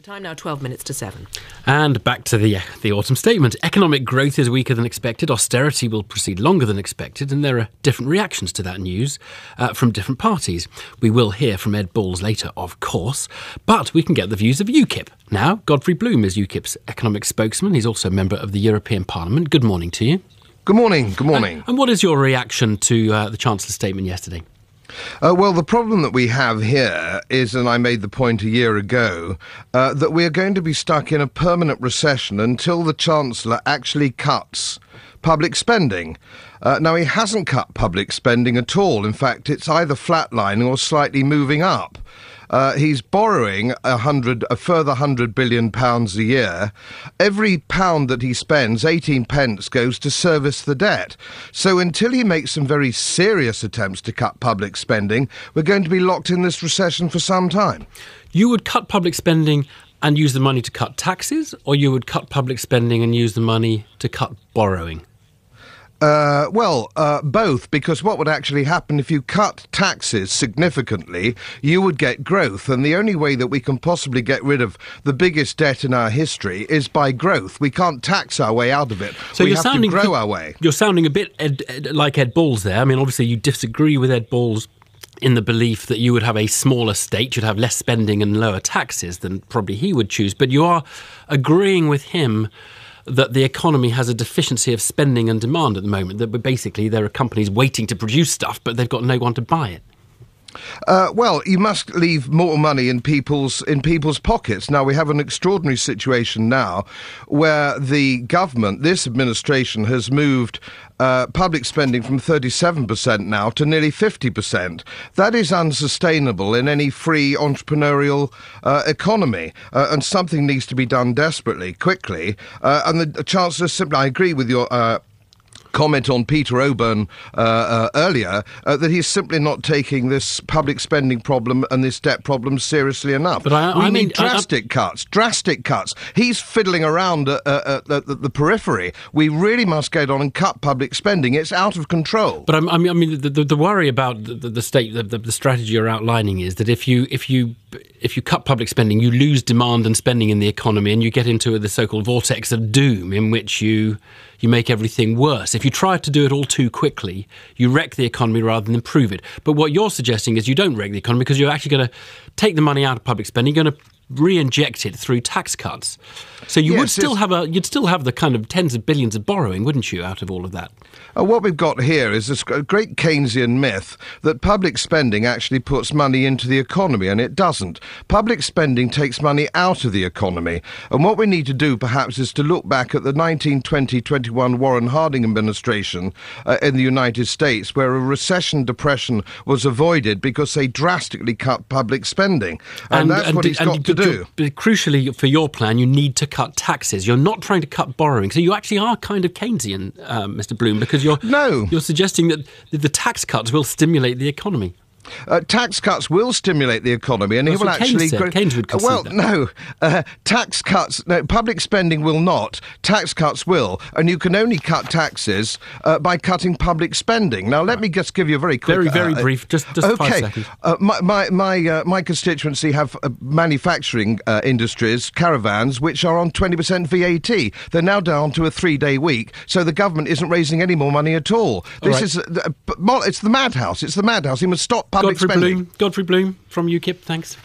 The time now 12 minutes to 7. And back to the the autumn statement. Economic growth is weaker than expected. Austerity will proceed longer than expected, and there are different reactions to that news uh, from different parties. We will hear from Ed Balls later, of course, but we can get the views of UKIP. Now, Godfrey Bloom is UKIP's economic spokesman. He's also a member of the European Parliament. Good morning to you. Good morning. Good morning. And, and what is your reaction to uh, the Chancellor's statement yesterday? Uh, well, the problem that we have here is, and I made the point a year ago, uh, that we are going to be stuck in a permanent recession until the Chancellor actually cuts public spending. Uh, now, he hasn't cut public spending at all. In fact, it's either flatlining or slightly moving up. Uh, he's borrowing a hundred, a further hundred billion pounds a year. Every pound that he spends, 18 pence, goes to service the debt. So until he makes some very serious attempts to cut public spending, we're going to be locked in this recession for some time. You would cut public spending and use the money to cut taxes, or you would cut public spending and use the money to cut borrowing? Uh, well, uh, both, because what would actually happen if you cut taxes significantly, you would get growth. And the only way that we can possibly get rid of the biggest debt in our history is by growth. We can't tax our way out of it. So we you're have sounding to grow our way. You're sounding a bit Ed, Ed, like Ed Balls there. I mean, obviously, you disagree with Ed Balls in the belief that you would have a smaller state, you'd have less spending and lower taxes than probably he would choose. But you are agreeing with him that the economy has a deficiency of spending and demand at the moment. That basically there are companies waiting to produce stuff, but they've got no one to buy it. Uh, well, you must leave more money in people's in people's pockets. Now we have an extraordinary situation now, where the government, this administration, has moved uh, public spending from 37% now to nearly 50%. That is unsustainable in any free entrepreneurial uh, economy, uh, and something needs to be done desperately, quickly. Uh, and the Chancellor simply, I agree with your uh, comment on Peter Oborne uh, uh, earlier uh, that he's simply not taking this public spending problem and this debt problem seriously enough. But I, we I need drastic I, cuts, drastic cuts. He's fiddling around at, the, periphery. We really must get on and cut public spending. It's out of control. But I mean, I mean, the, the, the worry about the, the state, the, the strategy you're outlining is that if you if you if you cut public spending, you lose demand and spending in the economy, and you get into the so-called vortex of doom, in which you you make everything worse. If you try to do it all too quickly, you wreck the economy rather than improve it. But what you're suggesting is you don't wreck the economy because you're actually going to take the money out of public spending, you're going to re-inject it through tax cuts. So you Yes, would still have a you'd still have the kind of tens of billions of borrowing, wouldn't you, out of all of that? Uh, what we've got here is this g- great Keynesian myth that public spending actually puts money into the economy, and it doesn't. Public spending takes money out of the economy. And what we need to do, perhaps, is to look back at the 1920 21 Warren Harding administration uh, in the United States, where a recession depression was avoided because they drastically cut public spending. And, that's what he's got to you- do. But crucially, for your plan, you need to cut taxes. You're not trying to cut borrowing. So you actually are kind of Keynesian, um, Mr. Bloom, because you're No. you're suggesting that the tax cuts will stimulate the economy. Uh, tax cuts will stimulate the economy, and That's he will actually. said. Keynes would Uh, well, that. no, uh, tax cuts. No, public spending will not. Tax cuts will, and you can only cut taxes uh, by cutting public spending. Now, let me just give you a very quick, Very, very uh, brief. Just- just five okay. seconds. Uh, my my my, uh, my constituency have uh, manufacturing uh, industries, caravans, which are on twenty percent VAT. They're now down to a three-day week, so the government isn't raising any more money at all. This right. is uh, uh, it's the madhouse. It's the madhouse. He must stop public Godfrey. Bloom, Godfrey Bloom from UKIP. Thanks.